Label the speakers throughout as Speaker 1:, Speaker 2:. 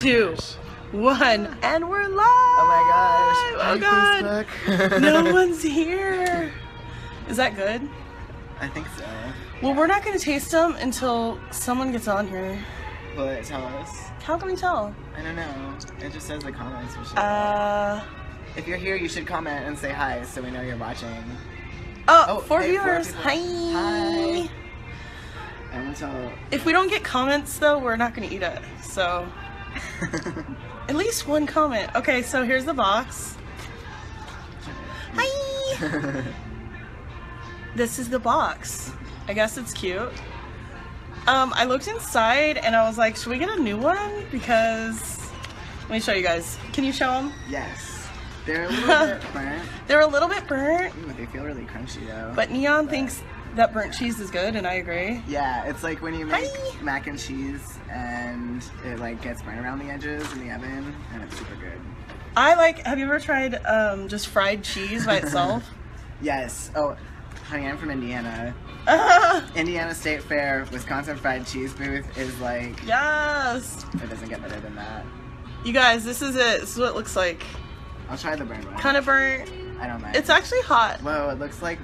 Speaker 1: two, one, and we're live.
Speaker 2: Oh my gosh.
Speaker 1: Oh god. No one's here. Is that good?
Speaker 2: I think so.
Speaker 1: Well, we're not gonna taste them until someone gets on here.
Speaker 2: But tell us.
Speaker 1: How can we tell?
Speaker 2: I don't know. It just says the comments. We should-
Speaker 1: Uh.
Speaker 2: if you're here, you should comment and say hi so we know you're watching.
Speaker 1: Oh,
Speaker 2: Oh,
Speaker 1: four
Speaker 2: hey,
Speaker 1: viewers.
Speaker 2: people.
Speaker 1: Hi.
Speaker 2: Hi. I want to
Speaker 1: If we don't get comments though, we're not gonna eat it. So at least one comment. Okay, so here's the box. Hi. this is the box. I guess it's cute. Um, I looked inside and I was like, should we get a new one? Because let me show you guys. Can you show them?
Speaker 2: yes. They're a little bit burnt.
Speaker 1: They're a little bit burnt,
Speaker 2: Ooh, they feel really crunchy though.
Speaker 1: but Neon thinks that burnt cheese is good, and I agree.
Speaker 2: yeah, it's like when you make
Speaker 1: Hi.
Speaker 2: mac and cheese and it like gets burnt around the edges in the oven and it's super good.
Speaker 1: I like. Have you ever tried um, just fried cheese by itself?
Speaker 2: Yes. Oh, honey, I'm from Indiana. Indiana State Fair, Wisconsin Fried Cheese booth is like
Speaker 1: yes.
Speaker 2: it doesn't get better than that.
Speaker 1: You guys, this is it. This is what it looks like.
Speaker 2: I'll try the burnt one.
Speaker 1: Kind of burnt.
Speaker 2: I don't mind.
Speaker 1: It's actually hot.
Speaker 2: Whoa, it looks like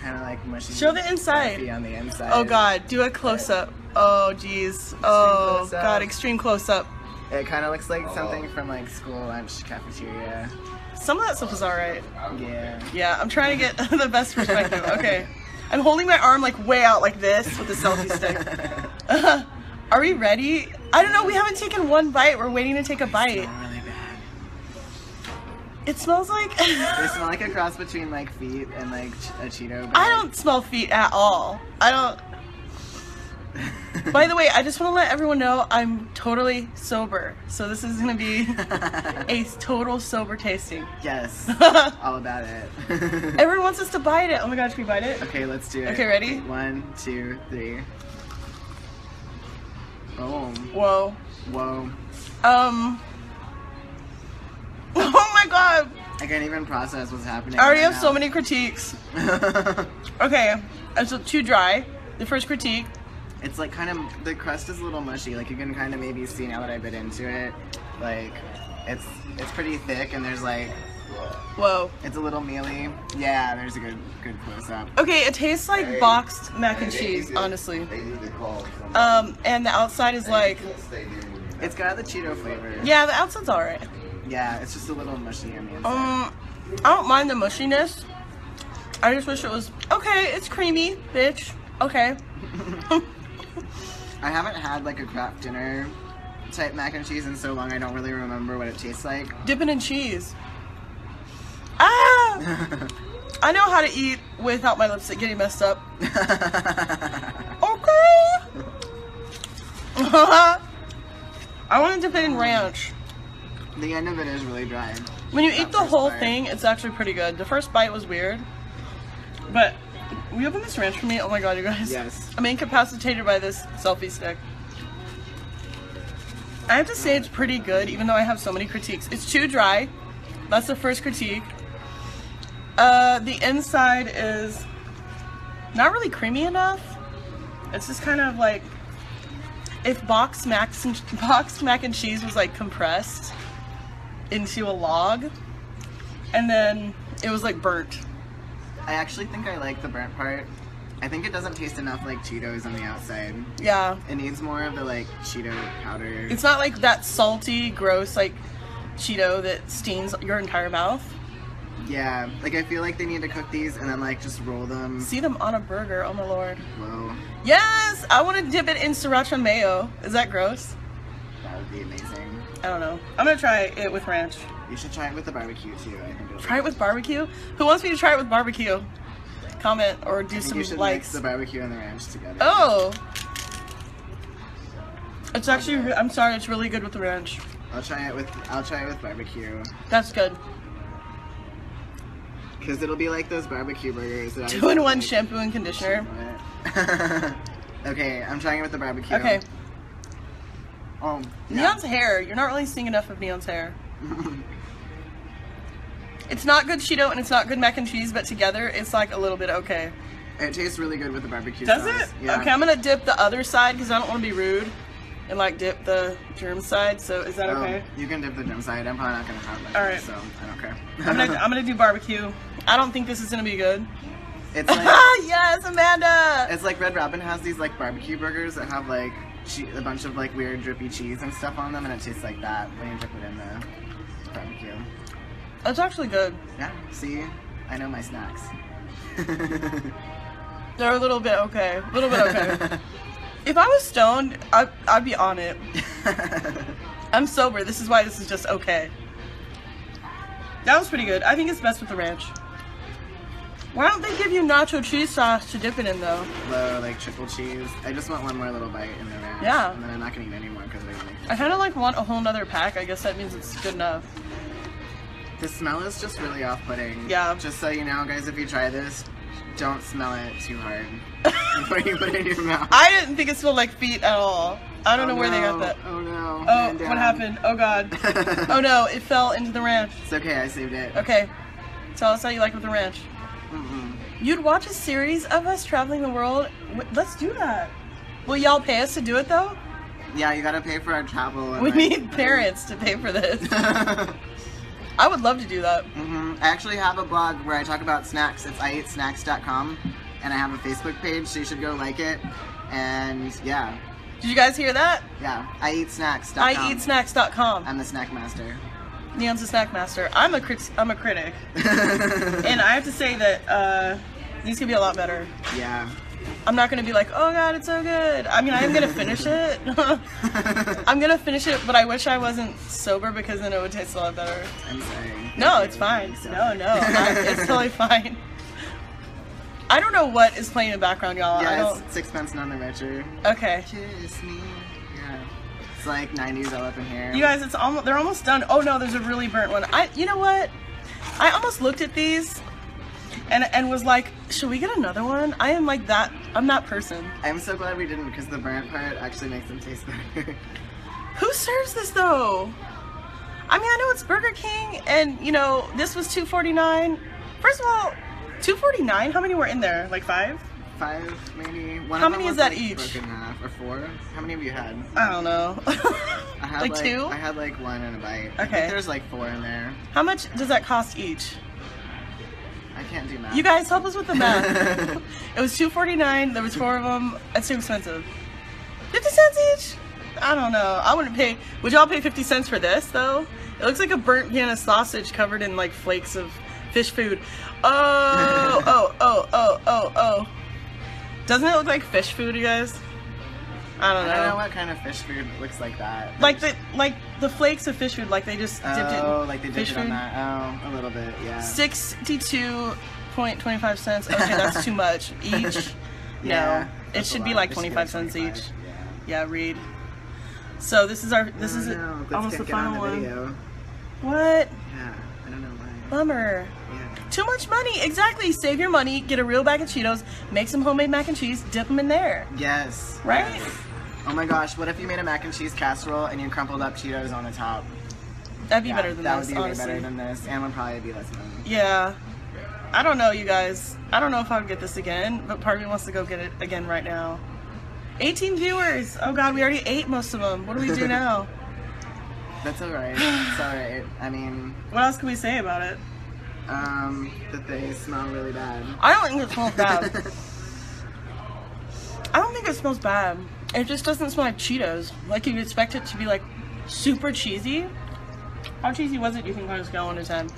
Speaker 2: kind of like mushy.
Speaker 1: Show the inside.
Speaker 2: fluffy on the inside.
Speaker 1: Oh god, do a close up. Oh jeez. Oh
Speaker 2: close-up.
Speaker 1: god, extreme close up.
Speaker 2: It kind of looks like oh. something from like school lunch cafeteria.
Speaker 1: Some of that stuff is alright.
Speaker 2: Yeah.
Speaker 1: Yeah, I'm trying to get the best perspective. Okay. I'm holding my arm like way out like this with the selfie stick. Uh-huh. Are we ready? I don't know, we haven't taken one bite. We're waiting to take a bite.
Speaker 2: Smell really bad.
Speaker 1: It smells like
Speaker 2: They smell like a cross between like feet and like a Cheeto. Bag.
Speaker 1: I don't smell feet at all. I don't By the way, I just want to let everyone know I'm totally sober. So this is going to be a total sober tasting.
Speaker 2: yes. All about it.
Speaker 1: Everyone wants us to bite it. Oh my gosh, can we bite it?
Speaker 2: okay, let's do it.
Speaker 1: Okay, ready?
Speaker 2: One, two, three. Oh.
Speaker 1: Whoa.
Speaker 2: Whoa.
Speaker 1: Um. Oh my god.
Speaker 2: I can't even process what's happening.
Speaker 1: I already
Speaker 2: right
Speaker 1: have so many critiques.
Speaker 2: now.
Speaker 1: Okay, it's too dry. The first critique.
Speaker 2: it's like kind of the crust is a little mushy. Like you can kind of maybe see now that I bit into it. Like it's it's pretty thick and there's like
Speaker 1: Whoa.
Speaker 2: it's a little mealy. Yeah, there's a good good close up.
Speaker 1: Okay, it tastes like boxed mac and cheese, honestly. Um, and the outside is like,
Speaker 2: It's got the Cheeto flavor.
Speaker 1: yeah, the outside's alright.
Speaker 2: Yeah, it's just a little mushy on the inside.
Speaker 1: Um, I don't mind the mushiness. I just wish it was okay. It's creamy, bitch. Okay.
Speaker 2: I haven't had like a Kraft Dinner type mac and cheese in so long. I don't really remember what it tastes like.
Speaker 1: Dipping in cheese. Ah! I know how to eat without my lipstick getting messed up. Okay. I want to dip it in ranch.
Speaker 2: The end of it is really dry.
Speaker 1: When you
Speaker 2: That
Speaker 1: eat the whole
Speaker 2: bite.
Speaker 1: thing, it's actually pretty good. The first bite was weird, but will you open this ranch for me? Oh my god, you guys!
Speaker 2: Yes.
Speaker 1: I'm incapacitated by this selfie stick. I have to say it's pretty good, even though I have so many critiques. It's too dry. That's the first critique. Uh, the inside is not really creamy enough. It's just kind of like if boxed mac and, boxed mac and cheese was like compressed into a log, and then it was like burnt.
Speaker 2: I actually think I like the burnt part. I think it doesn't taste enough like Cheetos on the outside.
Speaker 1: Yeah,
Speaker 2: It needs more of the like Cheeto powder.
Speaker 1: it's not like that salty, gross like Cheeto that stains your entire mouth.
Speaker 2: yeah, like I feel like they need to cook these and then like just roll them.
Speaker 1: See them on a burger. Oh my lord.
Speaker 2: Whoa,
Speaker 1: Yes, I want to dip it in sriracha mayo. Is that gross?
Speaker 2: that would be amazing.
Speaker 1: I don't know. I'm gonna try it with ranch.
Speaker 2: You should try it with the barbecue too. I think it'll
Speaker 1: Try it with barbecue. Who wants me to try it with barbecue? Comment or do
Speaker 2: I
Speaker 1: some
Speaker 2: you should mix
Speaker 1: likes.
Speaker 2: the barbecue and the ranch together.
Speaker 1: Oh. It's actually, I'm sorry, it's really good with the ranch.
Speaker 2: I'll try it with I'll try it with barbecue
Speaker 1: That's good.
Speaker 2: because it'll be like those barbecue burgers. That
Speaker 1: Two in one
Speaker 2: to
Speaker 1: shampoo and conditioner.
Speaker 2: okay, I'm trying it with the barbecue.
Speaker 1: Okay.
Speaker 2: Oh, yeah.
Speaker 1: Neon's hair. You're not really seeing enough of Neon's hair. It's not good Cheeto and it's not good mac and cheese, but together it's like a little bit okay.
Speaker 2: It tastes really good with the barbecue
Speaker 1: Does
Speaker 2: sauce.
Speaker 1: it?
Speaker 2: Yeah.
Speaker 1: Okay, I'm gonna dip the other side because I don't want to be rude and like dip the germ side. So is that
Speaker 2: Oh,
Speaker 1: okay?
Speaker 2: you can dip the germ side. I'm probably not gonna have much,
Speaker 1: All right.
Speaker 2: so I don't care.
Speaker 1: I'm gonna I'm gonna do barbecue. I don't think this is gonna be good.
Speaker 2: it's like
Speaker 1: yes, Amanda.
Speaker 2: it's like Red Robin has these like barbecue burgers that have like che- a bunch of like weird drippy cheese and stuff on them, and it tastes like that when you dip it in the barbecue.
Speaker 1: It's actually good.
Speaker 2: Yeah. See, I know my snacks.
Speaker 1: They're a little bit okay. A little bit okay. if I was stoned, I, I'd be on it. I'm sober. This is why this is just okay. That was pretty good. I think it's best with the ranch. Why don't they give you nacho cheese sauce to dip it in though?
Speaker 2: Low, like triple cheese. I just want one more little bite in the ranch.
Speaker 1: Yeah.
Speaker 2: And then I'm not gonna eat any more because I like.
Speaker 1: I kind of like want a whole nother pack. I guess that means it's good enough.
Speaker 2: The smell is just really off-putting.
Speaker 1: Yeah.
Speaker 2: Just so you know, guys, if you try this, don't smell it too hard before you put it in your mouth.
Speaker 1: I didn't think it smelled like feet at all. I don't
Speaker 2: Oh,
Speaker 1: know where they got that.
Speaker 2: Oh no.
Speaker 1: Oh, what happened? Oh god. oh no, it fell into the ranch.
Speaker 2: It's okay, I saved it.
Speaker 1: Okay, tell us how you like with the ranch.
Speaker 2: Mm-mm.
Speaker 1: You'd watch a series of us traveling the world. Let's do that. Will y'all pay us to do it though?
Speaker 2: Yeah, you gotta pay for our travel.
Speaker 1: We
Speaker 2: like-
Speaker 1: need parents to pay for this. I would love to do that.
Speaker 2: hmm I actually have a blog where I talk about snacks. It's ieatsnacks.com, and I have a Facebook page, so you should go like it. And yeah,
Speaker 1: Did you guys hear that?
Speaker 2: yeah, ieatsnacks.com.
Speaker 1: IEatSnacks.com.
Speaker 2: I'm the snack master.
Speaker 1: Neon's a snack master. I'm a crit- I'm a critic, and I have to say that uh, these could be a lot better.
Speaker 2: yeah.
Speaker 1: I'm not gonna be like, oh god, it's so good. I mean, I am gonna finish it. I'm gonna finish it, but I wish I wasn't sober because then it would taste a lot better.
Speaker 2: I'm sorry.
Speaker 1: No, it's fine. No, no, I, it's totally fine. I don't know what is playing in the background, y'all. I
Speaker 2: Yeah,
Speaker 1: don't.
Speaker 2: it's sixpence none the richer.
Speaker 1: Okay,
Speaker 2: Kiss me. It's like 90s all up in here.
Speaker 1: you guys, it's almost they're almost done. Oh no, there's a really burnt one. I, you know what? I almost looked at these, and and was like, should we get another one? I am like that. I'm that person.
Speaker 2: I'm so glad we didn't because the burnt part actually makes them taste better.
Speaker 1: Who serves this though? I mean, I know it's Burger King, and you know this was 2.49. First of all, 2.49. How many were in there? Like five?
Speaker 2: Five, maybe. One
Speaker 1: How many is that
Speaker 2: like,
Speaker 1: each?
Speaker 2: Broken half, or four? How many have you had?
Speaker 1: I don't know.
Speaker 2: I had
Speaker 1: like,
Speaker 2: like,
Speaker 1: two?
Speaker 2: I had like one and a bite. I
Speaker 1: Okay.
Speaker 2: think there's like four in there.
Speaker 1: How much does that cost each?
Speaker 2: I can't do math.
Speaker 1: You guys help us with the math. it was 2.49. There was four of them. It's too expensive. 50 cents each? I don't know. I wouldn't pay. Would y'all pay 50 cents for this though? It looks like a burnt Vienna sausage covered in like flakes of fish food. Oh, oh, oh, oh, oh, oh. Doesn't it look like fish food, you guys? I don't know.
Speaker 2: I don't know what kind of fish food looks like that.
Speaker 1: Like the like the flakes of fish food, like they just dipped it.
Speaker 2: oh, like they
Speaker 1: fish
Speaker 2: it on
Speaker 1: food.
Speaker 2: that. Oh, a little bit, yeah.
Speaker 1: Sixty-two point twenty-five cents. Okay, that's too much each.
Speaker 2: Yeah,
Speaker 1: no, it should be like
Speaker 2: It should be
Speaker 1: twenty-five cents
Speaker 2: 25,
Speaker 1: each.
Speaker 2: Yeah.
Speaker 1: Yeah, read. So this is our. This
Speaker 2: I
Speaker 1: is.
Speaker 2: Let's
Speaker 1: almost the final
Speaker 2: the
Speaker 1: one.
Speaker 2: video.
Speaker 1: What?
Speaker 2: Yeah, I don't know why.
Speaker 1: Bummer.
Speaker 2: Yeah.
Speaker 1: Too much money. Exactly. Save your money. Get a real bag of Cheetos. Make some homemade mac and cheese. Dip them in there.
Speaker 2: Yes.
Speaker 1: Right?
Speaker 2: yes. Oh my gosh, what if you made a mac and cheese casserole and you crumpled up Cheetos on the top?
Speaker 1: That'd be
Speaker 2: Yeah,
Speaker 1: better than
Speaker 2: that
Speaker 1: this, That
Speaker 2: would be
Speaker 1: honestly.
Speaker 2: way better than this, and would probably be less money.
Speaker 1: Yeah. I don't know, you guys. I don't know if I would get this again, but part of me wants to go get it again right now. 18 viewers. Oh god, we already ate most of them. What do we do now?
Speaker 2: That's alright. it's alright. I mean,
Speaker 1: what else can we say about it?
Speaker 2: um, that they smell really bad.
Speaker 1: I don't think it smells bad. I don't think it smells bad. It just doesn't smell like Cheetos. Like you'd expect it to be like super cheesy. How cheesy was it, you think, on a scale of 1 to 10?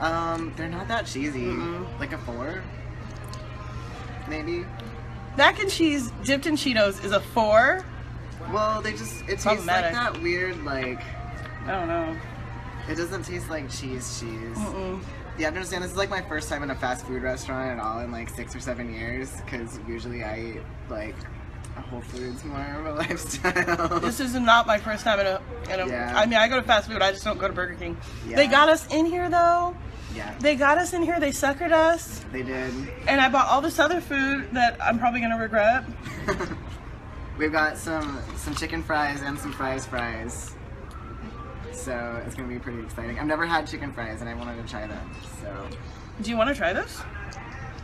Speaker 2: um, they're not that cheesy.
Speaker 1: Mm-mm.
Speaker 2: Like a four? Maybe?
Speaker 1: Mac and cheese dipped in Cheetos is a 4.
Speaker 2: Well, they just, it tastes like that weird, like,
Speaker 1: I don't know.
Speaker 2: it doesn't taste like cheese cheese.
Speaker 1: Mm-mm.
Speaker 2: You have to understand, this is like my first time in a fast food restaurant at all in like six or seven years, because usually I eat like a Whole Foods more of a lifestyle.
Speaker 1: This is not my first time in a. In a
Speaker 2: Yeah.
Speaker 1: I mean, I go to fast food. I just don't go to Burger King.
Speaker 2: Yeah.
Speaker 1: They got us in here though.
Speaker 2: yeah,
Speaker 1: They got us in here. They suckered us,
Speaker 2: they did.
Speaker 1: and I bought all this other food that I'm probably gonna regret.
Speaker 2: We've got some some chicken fries and some fries fries. So it's gonna be pretty exciting. I've never had chicken fries and I wanted to try them. So
Speaker 1: Do you want to try this?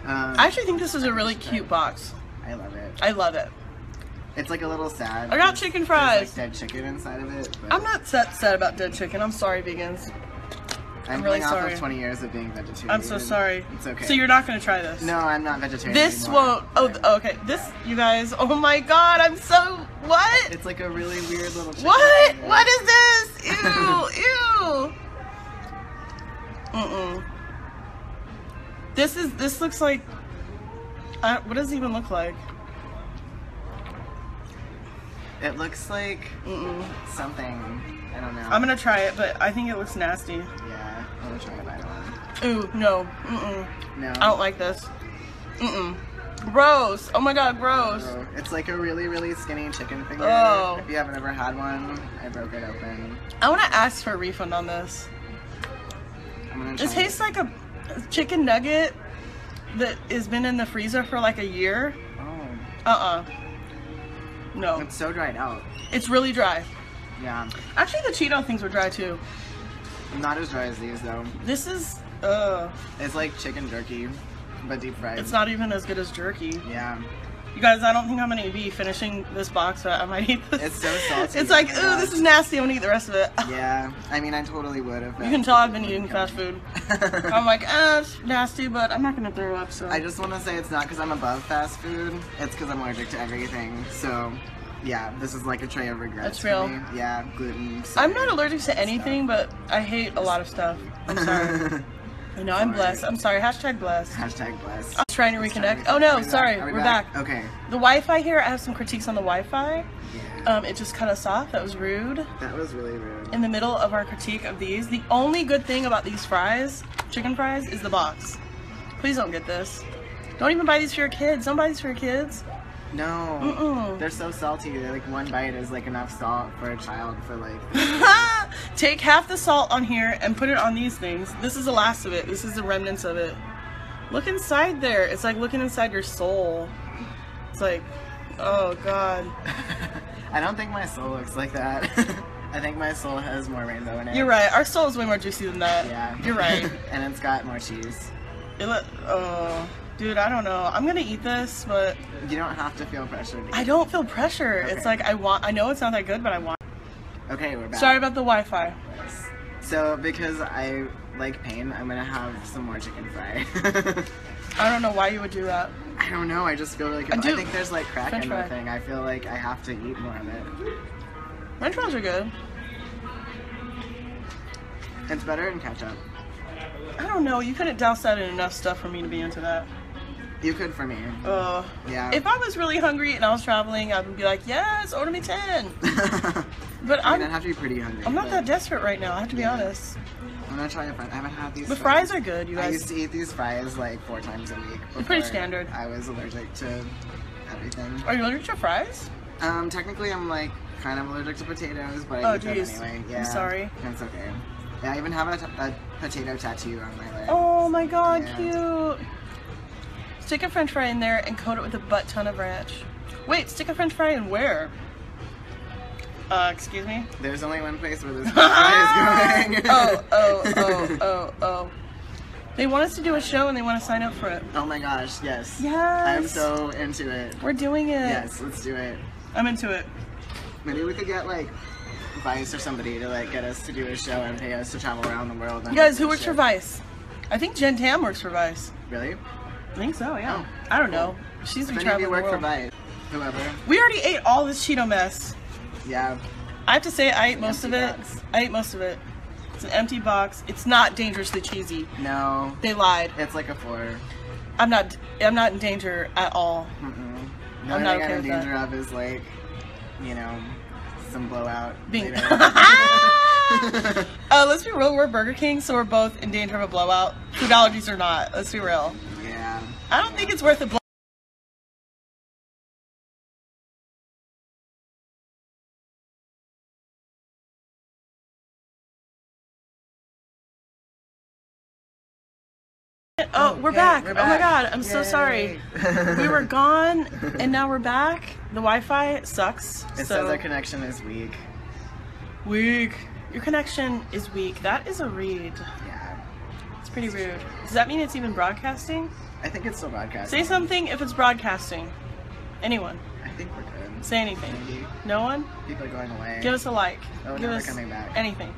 Speaker 2: um,
Speaker 1: I actually think this is a really cute box.
Speaker 2: I love it.
Speaker 1: I love it.
Speaker 2: It's like a little sad.
Speaker 1: I got chicken fries.
Speaker 2: like dead chicken inside of it. But
Speaker 1: I'm not sad, sad about dead chicken. I'm sorry, vegans.
Speaker 2: I'm,
Speaker 1: really
Speaker 2: coming off
Speaker 1: sorry.
Speaker 2: of 20 years of being vegetarian.
Speaker 1: I'm so sorry.
Speaker 2: It's okay.
Speaker 1: So you're not gonna try this?
Speaker 2: No, I'm not vegetarian.
Speaker 1: This
Speaker 2: anymore.
Speaker 1: won't. Oh, okay. This, you guys. Oh my God! I'm so. What?
Speaker 2: It's like a really weird little. Chicken
Speaker 1: What? What is this? Ew! ew! Mm-mm. This is. This looks like. Uh, what does it even look like?
Speaker 2: It looks like
Speaker 1: Mm-mm.
Speaker 2: something. I don't know.
Speaker 1: I'm gonna try it, but I think it looks nasty.
Speaker 2: Yeah, I'm try it. I.
Speaker 1: Ooh, no. Mm-mm.
Speaker 2: No.
Speaker 1: I don't like this. Mm-mm. Gross. Oh my God, gross.
Speaker 2: So, oh, It's like a really, really skinny chicken finger.
Speaker 1: Oh.
Speaker 2: If you haven't ever had one, I broke it open.
Speaker 1: I want to ask for a refund on this.
Speaker 2: I'm gonna
Speaker 1: It tastes like a chicken nugget that has been in the freezer for like a year.
Speaker 2: Oh,
Speaker 1: Uh-uh. No.
Speaker 2: it's so dried out.
Speaker 1: It's really dry.
Speaker 2: Yeah,
Speaker 1: Actually, the Cheeto things were dry too.
Speaker 2: Not as dry as these though.
Speaker 1: This is, uh,
Speaker 2: It's like chicken jerky, but deep fried.
Speaker 1: it's not even as good as jerky.
Speaker 2: Yeah,
Speaker 1: You guys, I don't think I'm gonna be finishing this box, but I might eat this.
Speaker 2: It's so salty.
Speaker 1: It's like,
Speaker 2: Oh
Speaker 1: ooh, this is nasty. I'm gonna eat the rest of it.
Speaker 2: yeah. I mean, I totally would have.
Speaker 1: You can tell I've been eating fast food. I'm like, ah, it's nasty, but I'm not gonna throw up, so.
Speaker 2: I just want to say it's not because I'm above fast food. It's because I'm allergic to everything. So, yeah, this is like a tray of regrets.
Speaker 1: That's real.
Speaker 2: Yeah, gluten.
Speaker 1: I'm not allergic to anything, but I hate a lot of stuff. I'm sorry. I know, I'm
Speaker 2: Sorry.
Speaker 1: blessed. I'm sorry. Hashtag blessed.
Speaker 2: Hashtag blessed.
Speaker 1: I was trying to
Speaker 2: Let's
Speaker 1: reconnect.
Speaker 2: try
Speaker 1: Oh no, sorry.
Speaker 2: We
Speaker 1: We're back.
Speaker 2: Okay.
Speaker 1: The Wi-Fi here, I have some critiques on the Wi-Fi.
Speaker 2: Yeah.
Speaker 1: Um, it just cut us off. That was rude.
Speaker 2: that was really rude.
Speaker 1: In the middle of our critique of these, the only good thing about these fries, chicken fries, is the box. Please don't get this. Don't even buy these for your kids. Don't buy these for your kids.
Speaker 2: No.
Speaker 1: Mm-mm.
Speaker 2: They're so salty. They're like one bite is like enough salt for a child for like.
Speaker 1: Take half the salt on here and put it on these things. This is the last of it. This is the remnants of it. Look inside there. It's like looking inside your soul. It's like, oh god.
Speaker 2: I don't think my soul looks like that. I think my soul has more rainbow in it.
Speaker 1: You're right. Our soul is way more juicy than that.
Speaker 2: Yeah.
Speaker 1: You're right.
Speaker 2: and it's got more cheese.
Speaker 1: It look, oh, dude, I don't know. I'm gonna eat this, but
Speaker 2: You don't have to feel pressured. To
Speaker 1: I don't feel pressure.
Speaker 2: Okay.
Speaker 1: It's like I want. I know it's not that good, but I want.
Speaker 2: Okay, we're back.
Speaker 1: Sorry about the Wi-Fi.
Speaker 2: So because I like pain, I'm gonna have some more chicken fry.
Speaker 1: I don't know why you would do that.
Speaker 2: I don't know. I just feel like
Speaker 1: I
Speaker 2: I,
Speaker 1: do-
Speaker 2: think there's like crack
Speaker 1: French
Speaker 2: in the thing. I feel like I have to eat more of it.
Speaker 1: French fries are good.
Speaker 2: It's better in ketchup.
Speaker 1: I don't know. You couldn't douse that in enough stuff for me to be into that.
Speaker 2: You could for me.
Speaker 1: Uh,
Speaker 2: Yeah.
Speaker 1: if I was really hungry and I was traveling, I would be like, yes, order me 10. But
Speaker 2: I mean, I'd
Speaker 1: I'm,
Speaker 2: have to be pretty hungry.
Speaker 1: I'm not that desperate right now, I have to be honest.
Speaker 2: I'm gonna try a fry. I haven't had these.
Speaker 1: The fries are good, you guys.
Speaker 2: I used to eat these fries like four times a week.
Speaker 1: They're pretty standard.
Speaker 2: I was allergic to everything.
Speaker 1: Are you allergic to fries?
Speaker 2: Um, technically, I'm like kind of allergic to potatoes, but
Speaker 1: Oh,
Speaker 2: I eat them
Speaker 1: geez.
Speaker 2: anyway.
Speaker 1: I'm
Speaker 2: Yeah.
Speaker 1: sorry.
Speaker 2: It's okay. Yeah, I even have a potato tattoo on my leg.
Speaker 1: Oh my god,
Speaker 2: Yeah.
Speaker 1: cute. Stick a french fry in there and coat it with a butt ton of ranch. Wait, stick a french fry in where? Uh, excuse me?
Speaker 2: There's only one place where this fry is going.
Speaker 1: oh, oh, oh, oh, oh. They want us to do a show and they want to sign up for it.
Speaker 2: Oh my gosh, yes.
Speaker 1: Yes.
Speaker 2: I'm so into it.
Speaker 1: We're doing it.
Speaker 2: Yes, let's do it.
Speaker 1: I'm into it.
Speaker 2: Maybe we could get like Vice or somebody to like get us to do a show and pay us to travel around the world.
Speaker 1: You guys, who works for Vice? I think Jen Tam works for Vice.
Speaker 2: Really?
Speaker 1: I think so, yeah.
Speaker 2: Oh,
Speaker 1: I don't know. She's
Speaker 2: If
Speaker 1: been
Speaker 2: any of you
Speaker 1: traveling the
Speaker 2: work for
Speaker 1: world.
Speaker 2: Vice, whoever.
Speaker 1: We already ate all this Cheeto mess.
Speaker 2: Yeah.
Speaker 1: I have to say, I ate most of it.
Speaker 2: box.
Speaker 1: I ate most of it. It's an empty box. It's not dangerously cheesy.
Speaker 2: No.
Speaker 1: They lied.
Speaker 2: It's like a four.
Speaker 1: I'm not. I'm not in danger at all.
Speaker 2: Mm-mm. The
Speaker 1: I'm
Speaker 2: only
Speaker 1: not
Speaker 2: thing
Speaker 1: okay
Speaker 2: I'm in
Speaker 1: with that.
Speaker 2: danger of is like, you know, some blowout.
Speaker 1: Being. uh, let's be real. We're Burger King, so we're both in danger of a blowout. Food allergies or not. Let's be real. I don't think it's worth a. Oh, we're
Speaker 2: Okay,
Speaker 1: back.
Speaker 2: we're
Speaker 1: Oh my god, I'm so sorry. We were gone and now we're back. The Wi-Fi sucks.
Speaker 2: It
Speaker 1: so
Speaker 2: says our connection is weak.
Speaker 1: weak. Your connection is weak. That is a read.
Speaker 2: Yeah.
Speaker 1: It's pretty rude. Does that mean it's even broadcasting?
Speaker 2: I think it's still broadcasting.
Speaker 1: Say something if it's broadcasting. Anyone.
Speaker 2: I think we're good.
Speaker 1: Say anything.
Speaker 2: Maybe.
Speaker 1: No one?
Speaker 2: People are going away.
Speaker 1: Give us a like.
Speaker 2: Oh,
Speaker 1: Give us
Speaker 2: coming back.
Speaker 1: anything.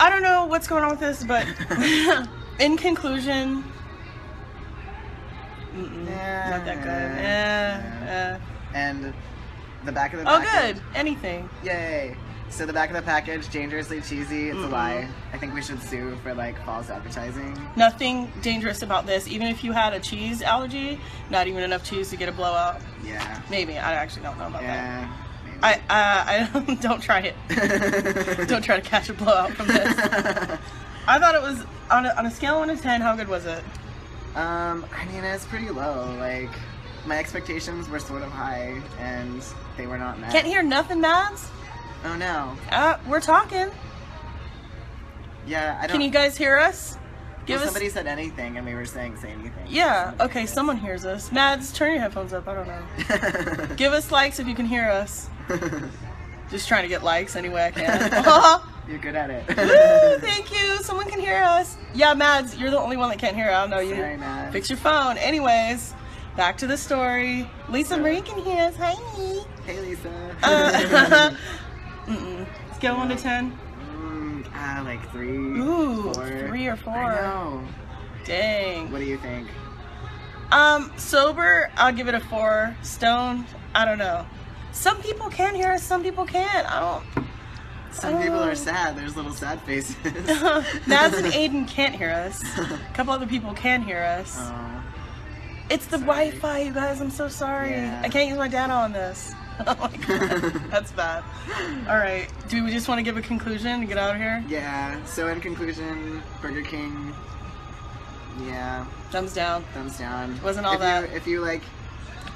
Speaker 1: I don't know what's going on with this, but in conclusion, mm-mm, not that good. Eh, eh.
Speaker 2: And the back of the
Speaker 1: Oh, good. Anything.
Speaker 2: Yay! So the back of the package, dangerously cheesy. It's
Speaker 1: Mm-mm.
Speaker 2: a lie. I think we should sue for like false advertising.
Speaker 1: Nothing dangerous about this. Even if you had a cheese allergy, not even enough cheese to get a blowout.
Speaker 2: Yeah.
Speaker 1: Maybe. I actually don't know about that.
Speaker 2: Yeah.
Speaker 1: I, uh, I don't try it. Don't try to catch a blowout from this. I thought it was on a, on a scale of one to ten. How good was it?
Speaker 2: um, I mean, it's pretty low. Like, my expectations were sort of high, and they were not met.
Speaker 1: Can't hear nothing, Mads.
Speaker 2: Oh no.
Speaker 1: Uh, we're talking.
Speaker 2: Yeah, I don't.
Speaker 1: Can you guys hear us? Give
Speaker 2: well,
Speaker 1: us.
Speaker 2: somebody said anything, and we were saying say anything.
Speaker 1: Yeah. Okay. Someone hears us. Mads, turn your headphones up. I don't know. Give us likes if you can hear us. Just trying to get likes any way I can.
Speaker 2: You're good at it.
Speaker 1: Woo, thank you. Someone can hear us. Yeah, Mads, you're the only one that can't hear. I don't know you.
Speaker 2: Sorry, Mads.
Speaker 1: Fix your phone. Anyways, back to the story. Lisa Marie can hear us. Hi.
Speaker 2: Hey, Lisa.
Speaker 1: Uh, mm-mm. Scale one to ten.
Speaker 2: Mm, ah, like three.
Speaker 1: Ooh,
Speaker 2: four.
Speaker 1: three or four.
Speaker 2: I know.
Speaker 1: Dang.
Speaker 2: What do you think?
Speaker 1: Um, sober, I'll give it a four. Stoned, I don't know. Some people can hear us, some people can't. I don't.
Speaker 2: Some people are sad. There's little sad faces.
Speaker 1: Mads and Aiden can't hear us. A couple other people can hear us.
Speaker 2: Oh,
Speaker 1: It's the
Speaker 2: sorry.
Speaker 1: Wi-Fi, you guys. I'm so sorry.
Speaker 2: Yeah.
Speaker 1: I can't use my data on this. Oh that's bad. All right, do we just want to give a conclusion and get out of here?
Speaker 2: yeah. So in conclusion, Burger King. Yeah,
Speaker 1: Thumbs down.
Speaker 2: thumbs down.
Speaker 1: Wasn't all
Speaker 2: if
Speaker 1: that.
Speaker 2: You, if you like,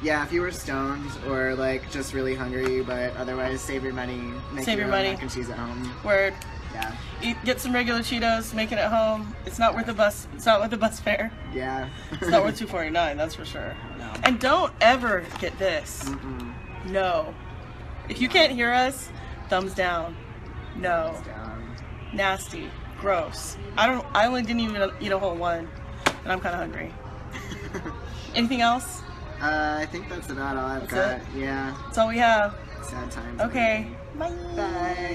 Speaker 2: yeah, if you were stoned or like just really hungry, but otherwise save your money, make
Speaker 1: Save
Speaker 2: your,
Speaker 1: your money.
Speaker 2: mac and cheese at home.
Speaker 1: Word.
Speaker 2: Yeah,
Speaker 1: Eat, get some regular Cheetos. Make it at home. It's not worth the bus. It's not worth the bus fare.
Speaker 2: yeah.
Speaker 1: It's not worth two forty nine. That's for sure.
Speaker 2: No.
Speaker 1: And don't ever get this.
Speaker 2: Mm-mm.
Speaker 1: No. If you can't hear us, thumbs down. No.
Speaker 2: Thumbs down.
Speaker 1: Nasty. Gross. I don't. I only didn't even eat a whole one, and I'm kind of hungry. Anything else?
Speaker 2: Uh, I think that's about all I've
Speaker 1: That's
Speaker 2: got. Yeah,
Speaker 1: That's all we have.
Speaker 2: sad times.
Speaker 1: Okay. Bye.
Speaker 2: Bye.